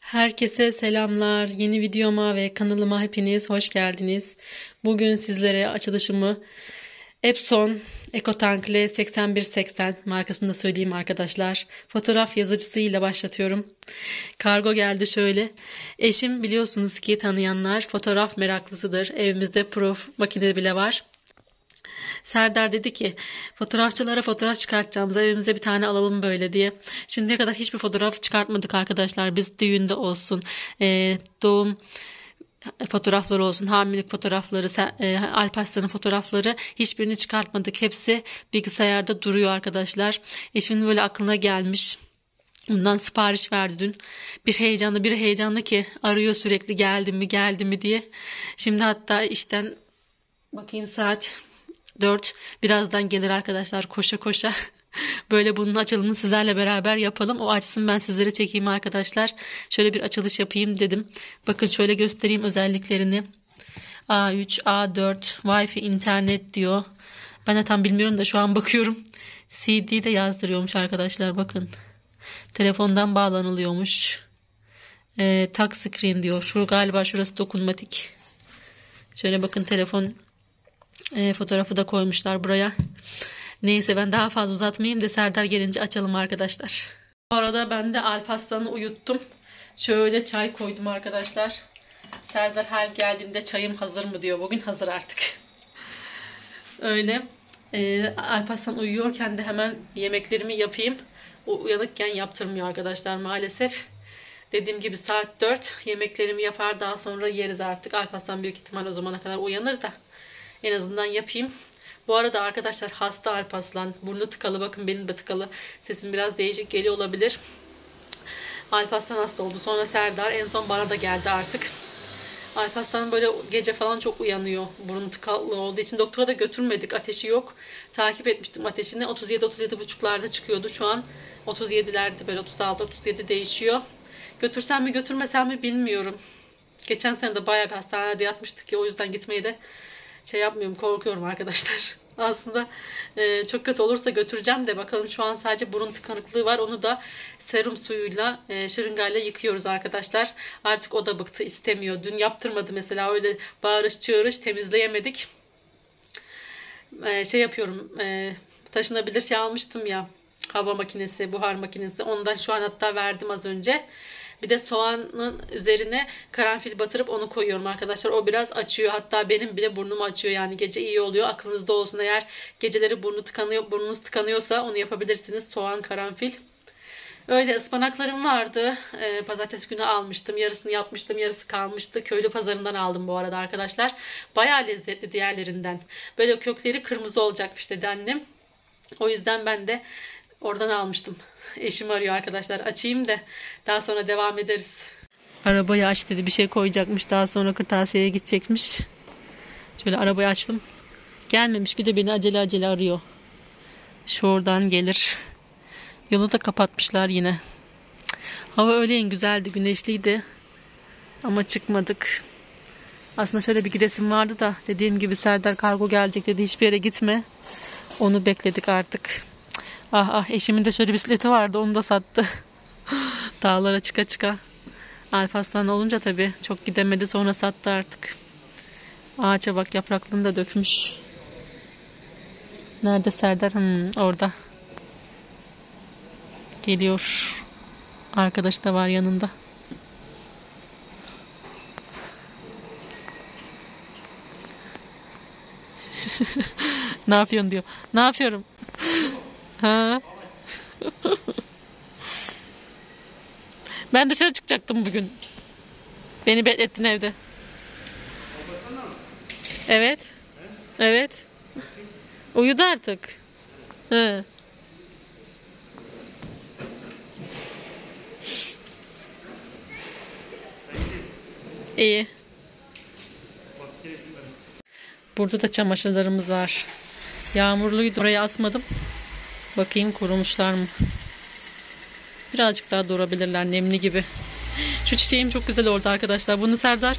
Herkese selamlar. Yeni videoma ve kanalıma hepiniz hoş geldiniz. Bugün sizlere açılışımı Epson EcoTank L8180 markasında söyleyeyim arkadaşlar. Fotoğraf yazıcısıyla başlatıyorum. Kargo geldi şöyle. Eşim biliyorsunuz ki tanıyanlar fotoğraf meraklısıdır. Evimizde prof makine bile var. Serdar dedi ki fotoğrafçılara fotoğraf çıkartacağımıza evimize bir tane alalım böyle diye. Şimdiye kadar hiçbir fotoğraf çıkartmadık arkadaşlar. Biz düğünde olsun, e, doğum fotoğrafları olsun, hamilelik fotoğrafları, e, Alparslan'ın fotoğrafları hiçbirini çıkartmadık. Hepsi bilgisayarda duruyor arkadaşlar. Eşimin böyle aklına gelmiş. Bundan sipariş verdi dün. Bir heyecanlı bir heyecanlı ki arıyor sürekli geldi mi geldi mi diye. Şimdi hatta işten bakayım saat 4 birazdan gelir arkadaşlar koşa koşa. Böyle bunun açılımını sizlerle beraber yapalım. O açsın ben sizlere çekeyim arkadaşlar. Şöyle bir açılış yapayım dedim. Bakın şöyle göstereyim özelliklerini. A3, A4, Wi-Fi, internet diyor. Ben de tam bilmiyorum da şu an bakıyorum. CD de yazdırıyormuş arkadaşlar bakın. Telefondan bağlanılıyormuş. E, touch screen diyor. Şu galiba şurası dokunmatik. Şöyle bakın telefon e, fotoğrafı da koymuşlar buraya. Neyse ben daha fazla uzatmayayım da Serdar gelince açalım arkadaşlar. Bu arada ben de Alparslan'ı uyuttum. Şöyle çay koydum arkadaşlar. Serdar her geldiğinde çayım hazır mı diyor. Bugün hazır artık. Öyle. E, Alparslan uyuyorken de hemen yemeklerimi yapayım. O uyanıkken yaptırmıyor arkadaşlar maalesef. Dediğim gibi saat 4 yemeklerimi yapar daha sonra yeriz artık. Alparslan büyük ihtimal o zamana kadar uyanır da. En azından yapayım. Bu arada arkadaşlar hasta Alpaslan. Burnu tıkalı. Bakın benim de tıkalı. Sesim biraz değişik geliyor olabilir. Alpaslan hasta oldu. Sonra Serdar. En son bana da geldi artık. Alpaslan böyle gece falan çok uyanıyor. Burnu tıkalı olduğu için. Doktora da götürmedik. Ateşi yok. Takip etmiştim ateşini. 37-37 buçuklarda çıkıyordu. Şu an 37'lerde böyle 36-37 değişiyor. Götürsem mi götürmesem mi bilmiyorum. Geçen sene de bayağı bir hastanede yatmıştık ki o yüzden gitmeyi de şey yapmıyorum korkuyorum arkadaşlar. Aslında e, çok kötü olursa götüreceğim de bakalım şu an sadece burun tıkanıklığı var. Onu da serum suyuyla e, şırıngayla yıkıyoruz arkadaşlar. Artık o da bıktı istemiyor. Dün yaptırmadı mesela öyle bağırış çığırış temizleyemedik. E, şey yapıyorum e, taşınabilir şey almıştım ya hava makinesi, buhar makinesi. Ondan şu an hatta verdim az önce. Bir de soğanın üzerine karanfil batırıp onu koyuyorum arkadaşlar. O biraz açıyor. Hatta benim bile burnumu açıyor. Yani gece iyi oluyor. Aklınızda olsun eğer geceleri burnu tıkanıyor, burnunuz tıkanıyorsa onu yapabilirsiniz. Soğan, karanfil. Öyle ıspanaklarım vardı. Ee, pazartesi günü almıştım. Yarısını yapmıştım. Yarısı kalmıştı. Köylü pazarından aldım bu arada arkadaşlar. Baya lezzetli diğerlerinden. Böyle kökleri kırmızı olacakmış dedi annem. O yüzden ben de oradan almıştım. Eşim arıyor arkadaşlar. Açayım da daha sonra devam ederiz. Arabayı aç dedi. Bir şey koyacakmış. Daha sonra kırtasiyeye gidecekmiş. Şöyle arabayı açtım. Gelmemiş. Bir de beni acele acele arıyor. Şuradan gelir. Yolu da kapatmışlar yine. Hava öğleyin güzeldi. Güneşliydi. Ama çıkmadık. Aslında şöyle bir gidesim vardı da dediğim gibi Serdar kargo gelecek dedi. Hiçbir yere gitme. Onu bekledik artık. Ah ah eşimin de şöyle bisikleti vardı onu da sattı. Dağlara çıka çıka. Alparslan olunca tabii çok gidemedi sonra sattı artık. Ağaça bak yapraklığını da dökmüş. Nerede Serdar? Hmm, orada. Geliyor. Arkadaş da var yanında. ne yapıyorsun diyor. Ne yapıyorum? Ha. ben dışarı çıkacaktım bugün. Beni beklettin evde. Evet. Evet. Uyudu artık. He. İyi. Burada da çamaşırlarımız var. Yağmurluydu. Oraya asmadım. Bakayım kurumuşlar mı? Birazcık daha durabilirler nemli gibi. Şu çiçeğim çok güzel oldu arkadaşlar. Bunu Serdar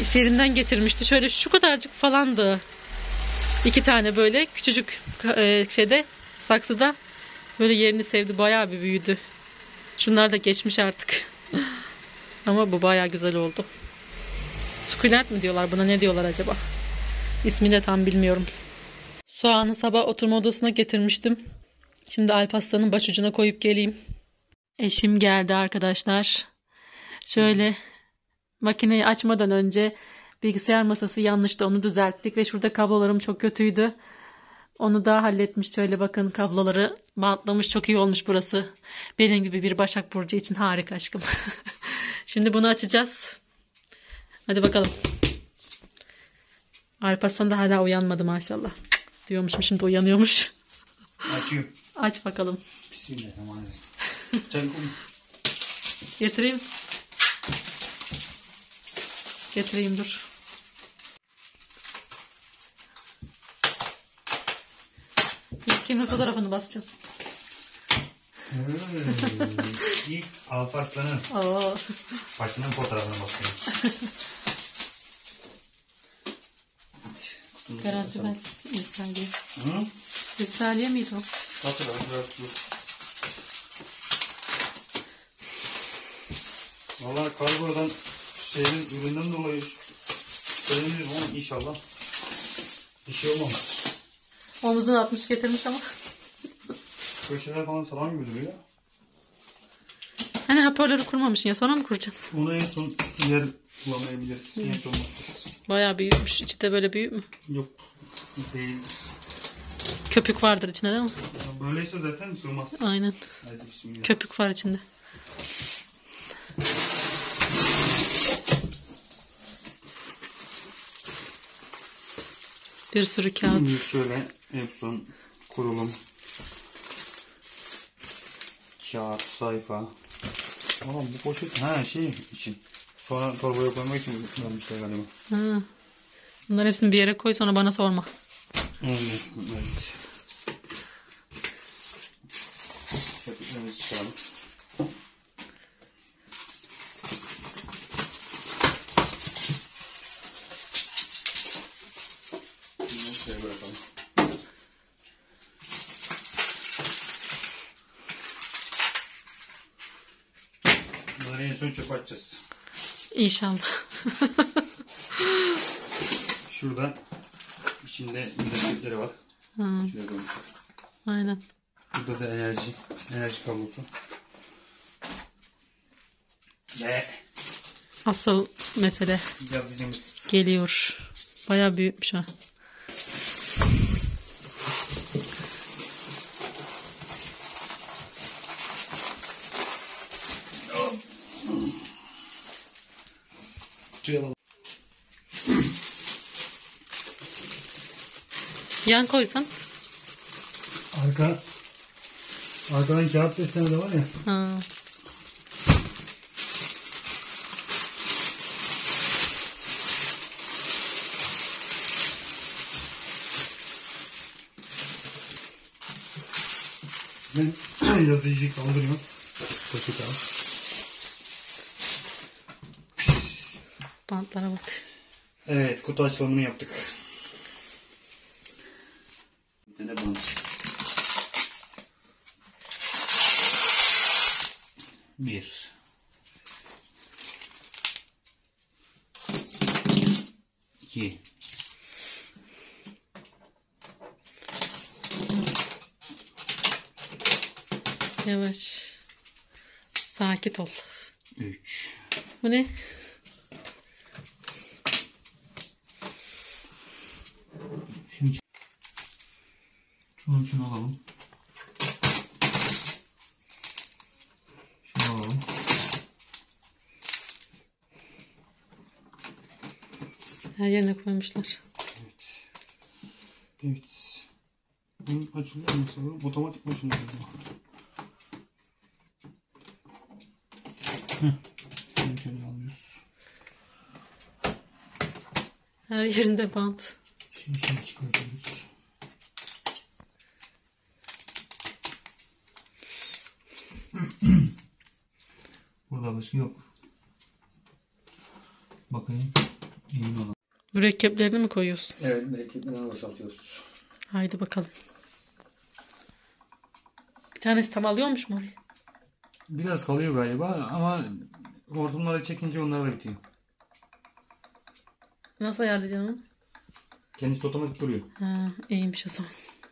iş yerinden getirmişti. Şöyle şu kadarcık falandı. İki tane böyle küçücük e, şeyde saksıda böyle yerini sevdi. Bayağı bir büyüdü. Şunlar da geçmiş artık. Ama bu baya güzel oldu. Sukulent mi diyorlar buna ne diyorlar acaba? İsmini de tam bilmiyorum. Soğanı sabah oturma odasına getirmiştim. Şimdi Alparslan'ın başucuna koyup geleyim. Eşim geldi arkadaşlar. Şöyle makineyi açmadan önce bilgisayar masası yanlıştı onu düzelttik ve şurada kablolarım çok kötüydü. Onu da halletmiş. Şöyle bakın kabloları bantlamış. Çok iyi olmuş burası. Benim gibi bir Başak Burcu için harika aşkım. Şimdi bunu açacağız. Hadi bakalım. Alparslan da hala uyanmadı maşallah. Diyormuşum şimdi uyanıyormuş. Açıyorum. Aç bakalım. Bismillahirrahmanirrahim. Çabuk olun. Getireyim. Getireyim dur. İlk kimin fotoğrafını basacağım? Hmm, İlk Alparslan'ın Oo. başının fotoğrafına bakıyorum. Garanti belgesi İrsaliye. Hı? İrsaliye miydi o? Hatır dur. Valla kargodan şeyin üründen dolayı söylemiyorum ama inşallah bir şey olmamış. Omuzunu atmış getirmiş ama. Köşeler falan salam gibi duruyor. Hani hoparlörü kurmamışsın ya sonra mı kuracaksın? Onu en son yer bulamayabiliriz. En son bakacağız. Bayağı büyükmüş. İçi de böyle büyük mü? Yok. Değil. Köpük vardır içinde değil mi? Böyleyse zaten sığmaz. Aynen. Köpük var içinde. Bir sürü kağıt. Şimdi şöyle Epson kurulum kağıt sayfa Aa bu poşet ha şey için sonra torbaya koymak için vermişler galiba. Ha. Bunları hepsini bir yere koy sonra bana sorma. Evet. evet. Köpüklerimizi çıkaralım. Şuraya bırakalım. Bunları en son çöpe atacağız. İnşallah. Şurada içinde mürekkepleri var. Koymuşlar. aynen. Burada da enerji, enerji kablosu. Ve Asıl mesele yazıcımız. geliyor. Bayağı büyükmüş ha. Tuyalım. Yan koysan. Arka arkadan kağıt desene de var ya. Ha. Ben yazıcıyı kaldırıyorum. Poşet al. Bantlara bak. Evet kutu açılımını yaptık. 1 2 Yavaş. Sakit ol. 3 Bu ne? Şimdi sonucunu alalım. Her yerine koymuşlar. Evet. Bunun açılıyor mu mesela? Otomatik mi açılıyor? Heh. Şöyle alıyoruz. Her yerinde bant. Şimdi şimdi çıkartıyoruz. Burada alışın yok. Bakayım. İyi mi olan? Mürekkeplerini mi koyuyorsun? Evet, mürekkeplerden boşaltıyoruz. Haydi bakalım. Bir tanesi tam alıyormuş mu oraya? Biraz kalıyor galiba ama hortumları çekince onlar da bitiyor. Nasıl ayarlayacaksın onu? Kendisi otomatik duruyor. Ha, iyiymiş o zaman.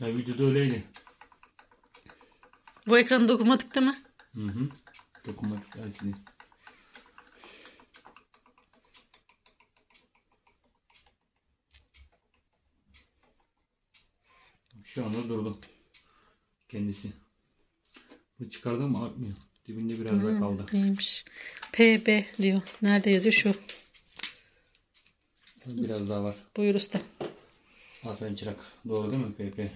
Ya videoda öyleydi. Bu ekran dokunmatik değil mi? Hı hı. Dokunmatik LCD. Şu anda durdu. Kendisi. Bu çıkardım mı artmıyor. Dibinde biraz daha kaldı. İyiymiş. PB diyor. Nerede yazıyor şu? Biraz daha var. Buyur usta. Aferin çırak. Doğru değil mi PP?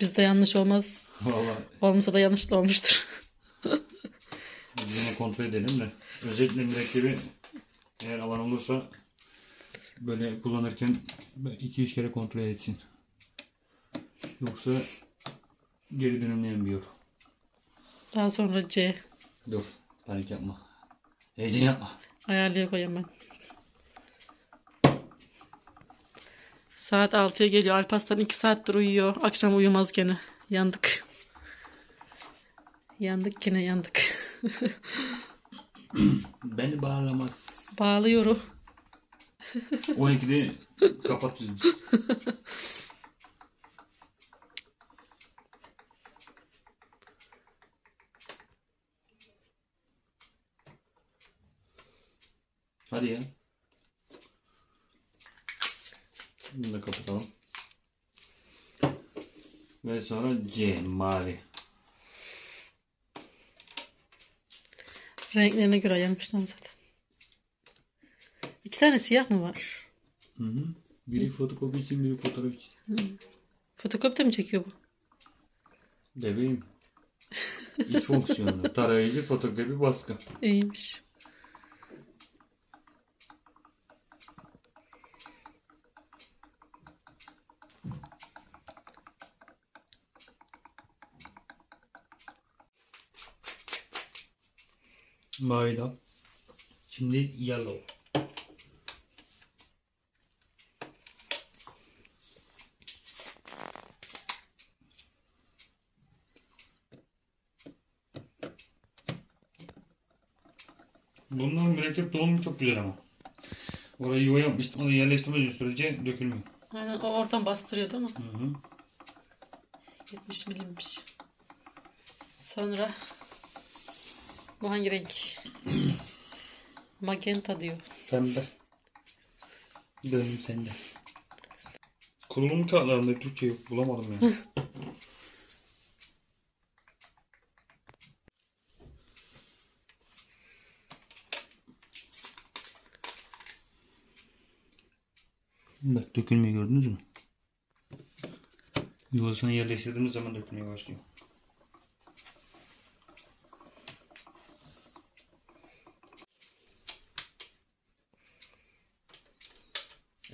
Bizde yanlış olmaz. Valla Olmasa da yanlış da olmuştur. bunu kontrol edelim de. Özellikle mürekkebi eğer alan olursa böyle kullanırken 2-3 kere kontrol etsin. Yoksa geri dönümleyen Daha sonra C. Dur. Panik yapma. Heyecan yapma. Ayarlaya koyayım ben. Saat 6'ya geliyor. Alparslan 2 saattir uyuyor. Akşam uyumaz gene. Yandık. Yandık gene yandık. Beni bağlamaz. Bağlıyorum. 12'de kapat Hadi ya. Bunu da kapatalım. Ve sonra C mavi. Renklerine göre ayarmışlar zaten. İki tane siyah mı var? Hı hı. Biri fotokopi için biri fotoğraf için. Fotokopi de mi çekiyor bu? Bebeğim. İç fonksiyonu. Tarayıcı, fotokopi, baskı. İyiymiş. Mavi de al. Şimdi yellow. Bunların mürekkep dolumu çok güzel ama. Orayı yuva yapmıştım. Onu yerleştirmediği sürece dökülmüyor. Aynen o oradan bastırıyor değil mi? Hı hı. 70 milimmiş. Sonra bu hangi renk? Magenta diyor. Pembe. Dönüm sende. Kurulum kağıtlarında Türkçe yok. Bulamadım yani. Bak dökülmeyi gördünüz mü? Yuvasını yerleştirdiğimiz zaman dökülmeye başlıyor.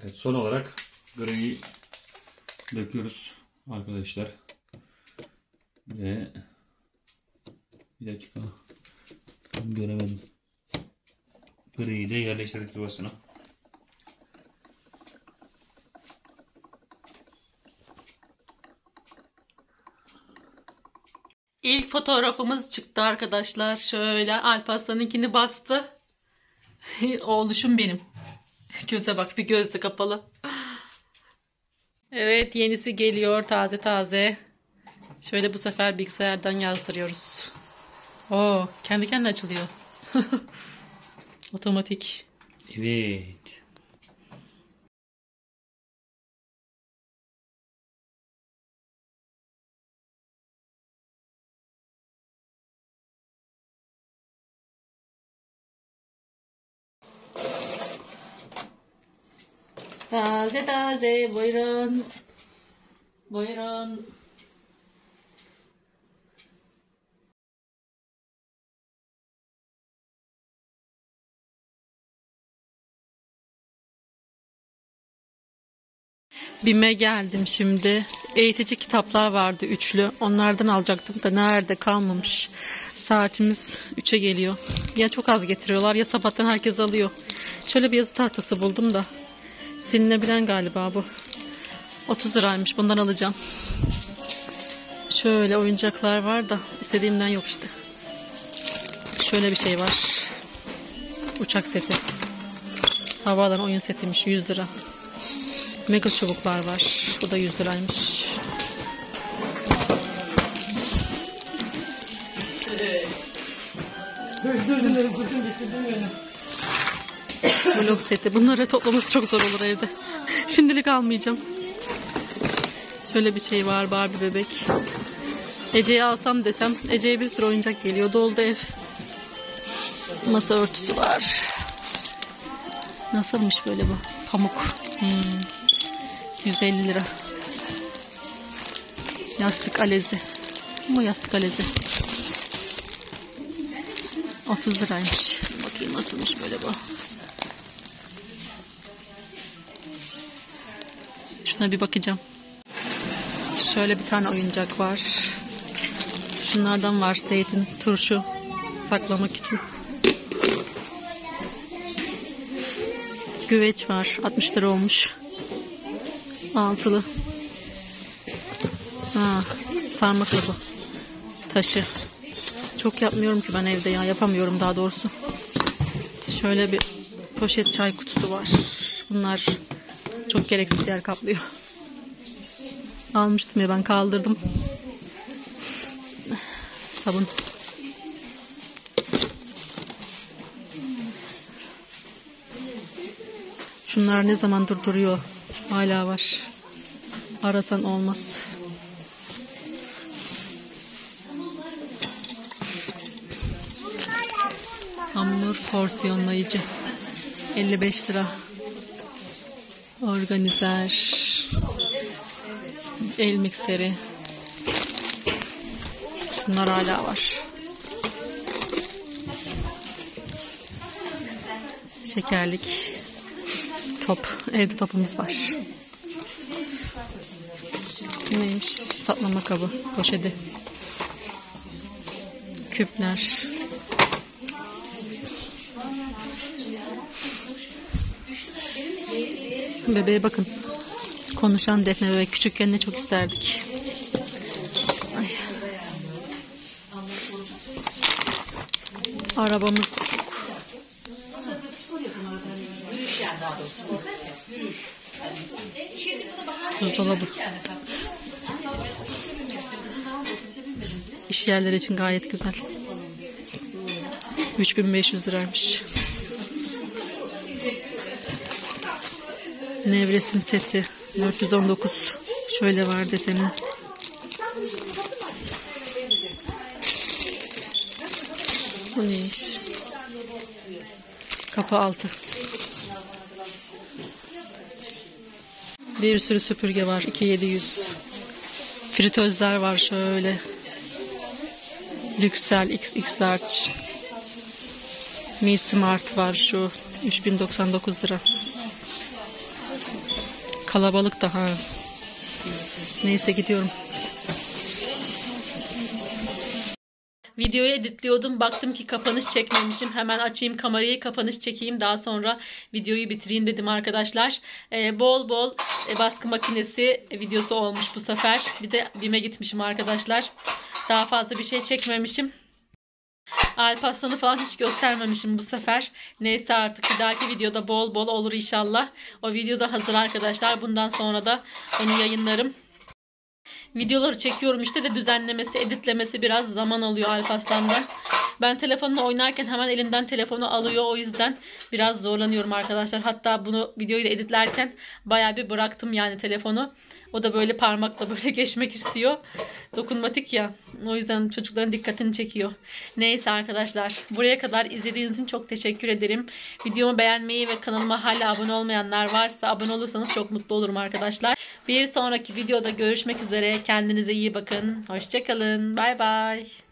Evet son olarak griyi döküyoruz arkadaşlar. Ve bir dakika göremedim. Griyi de yerleştirdik yuvasına. İlk fotoğrafımız çıktı arkadaşlar. Şöyle Alparslan'ınkini bastı. Oğluşum benim. Göze bak bir göz de kapalı. Evet yenisi geliyor taze taze. Şöyle bu sefer bilgisayardan yazdırıyoruz. Oo kendi kendine açılıyor. Otomatik. Evet. Taze taze buyurun. Buyurun. Bime geldim şimdi. Eğitici kitaplar vardı üçlü. Onlardan alacaktım da nerede kalmamış. Saatimiz 3'e geliyor. Ya çok az getiriyorlar ya sabahtan herkes alıyor. Şöyle bir yazı tahtası buldum da. Silinebilen galiba bu. 30 liraymış. Bundan alacağım. Şöyle oyuncaklar var da istediğimden yok işte. şöyle bir şey var. Uçak seti. Havaalanı oyun setiymiş 100 lira. Mega çubuklar var. Bu da 100 liraymış. Vlog seti. Bunları toplaması çok zor olur evde. Şimdilik almayacağım. Şöyle bir şey var Barbie bebek. Ece'ye alsam desem Ece'ye bir sürü oyuncak geliyor. Doldu ev. Masa örtüsü var. Nasılmış böyle bu? Pamuk. Hmm. 150 lira. Yastık alezi. Bu yastık alezi. 30 liraymış. Bakayım nasılmış böyle bu. Şuna bir bakacağım. Şöyle bir tane oyuncak var. Şunlardan var. Zeytin, turşu saklamak için. Güveç var. 60 lira olmuş. Altılı. Ha, sarmakla bu. Taşı. Çok yapmıyorum ki ben evde ya. Yapamıyorum daha doğrusu. Şöyle bir poşet çay kutusu var. Bunlar çok gereksiz yer kaplıyor. Almıştım ya ben kaldırdım. Sabun. Şunlar ne zamandır duruyor. Hala var. Arasan olmaz. Hamur porsiyonlayıcı. 55 lira. Organizer. El mikseri. Bunlar hala var. Şekerlik. Top. Evde topumuz var. Neymiş? Saklama kabı. Poşeti. Küpler. Bebeğe bakın. Konuşan Defne bebek. Küçükken ne çok isterdik. Ay. Arabamız çok. Buzdolabı. İş yerleri için gayet güzel. 3500 liraymış. Nevresim seti 419. Şöyle var deseni. Bu neymiş? Kapı altı. Bir sürü süpürge var. 2700. Fritözler var şöyle. Lüksel XX large. Mi Smart var şu 3099 lira. Kalabalık daha. Neyse gidiyorum. Videoyu editliyordum. Baktım ki kapanış çekmemişim. Hemen açayım kamerayı kapanış çekeyim. Daha sonra videoyu bitireyim dedim arkadaşlar. Ee, bol bol e, baskı makinesi videosu olmuş bu sefer. Bir de BİM'e gitmişim arkadaşlar. Daha fazla bir şey çekmemişim. Alparslan'ı falan hiç göstermemişim bu sefer. Neyse artık bir dahaki videoda bol bol olur inşallah. O videoda hazır arkadaşlar. Bundan sonra da onu yayınlarım. Videoları çekiyorum işte de düzenlemesi, editlemesi biraz zaman alıyor Alparslan'da. Ben telefonla oynarken hemen elinden telefonu alıyor. O yüzden biraz zorlanıyorum arkadaşlar. Hatta bunu videoyu da editlerken bayağı bir bıraktım yani telefonu. O da böyle parmakla böyle geçmek istiyor. Dokunmatik ya. O yüzden çocukların dikkatini çekiyor. Neyse arkadaşlar. Buraya kadar izlediğiniz için çok teşekkür ederim. Videomu beğenmeyi ve kanalıma hala abone olmayanlar varsa abone olursanız çok mutlu olurum arkadaşlar. Bir sonraki videoda görüşmek üzere. Kendinize iyi bakın. Hoşçakalın. Bay bay.